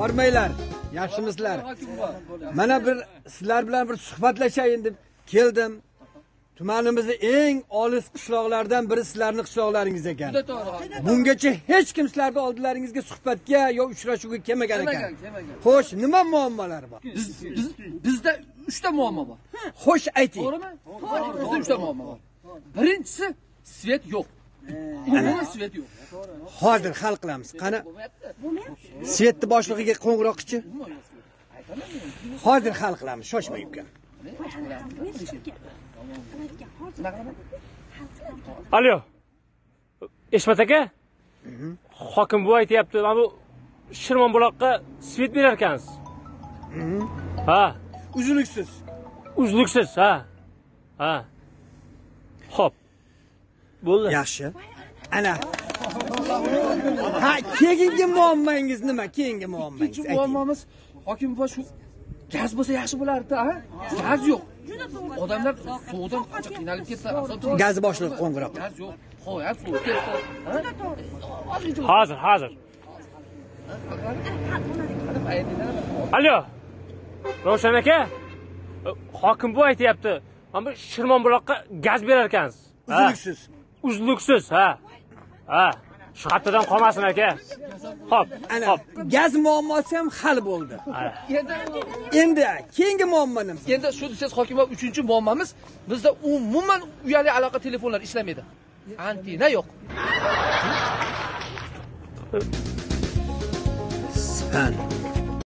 hormanglar yaxshimisizlar mana bir sizlar bilan bir suhbatlashayin deb keldim. Tumanimizni eng olis qishloqlaridan biri sizlarni qishloqlaringiz ekan. Bungacha hech kim sizlarni oldilaringizga suhbatga yo uchrashuvga kelmagan ekan xo'sh nima muammolar bor? Biz, biz, bizda uchta muammo bor. xo'sh ayting. To'g'rimi? Bizda uchta muammo bor. Birinchisi svet yo'q. Svet yo'q. hozir hal qilamiz qani svetni boshlig'iga qo'ng'iroq qilchi hozir hal qilamiz shoshmang uka Alo. Eshmat aka? Hokim bu aytyapti, mana bu Shirmon buloqqa svet berar ekansiz. Ha, uzluksiz uzluksiz, ha. Ha. Xo'p. Bo'ldi. yaxshi ana ha keyingi muammongiz nima keyingi muammongiz Ikkinchi muammomiz hokim buva shu gaz bo'lsa yaxshi bo'lardi, ha? Gaz yo'q. Odamlar suvdan qancha qiynalib ketdi. asosan- gaz boshlig'i qo'ng'iroq Gaz yo'q. Qo'yab suv ketdi. ha? Hozir, hozir. Alo. Ravshan aka? Hokim bu aytyapti, mana bu Shirmon buloqqa gaz berar ekansiz. Uzluksiz Uzluksiz, ha. Ha. Shu xattidan qolmasin aka. Xo'p, ana xo'p. gaz muammosi ham hal bo'ldi Endi endi keyingi muammo nima endi shu desangiz hokim buva uchinchi muammomiz bizda umuman uyali aloqa telefonlar ishlamaydi. Antina yo'q. San.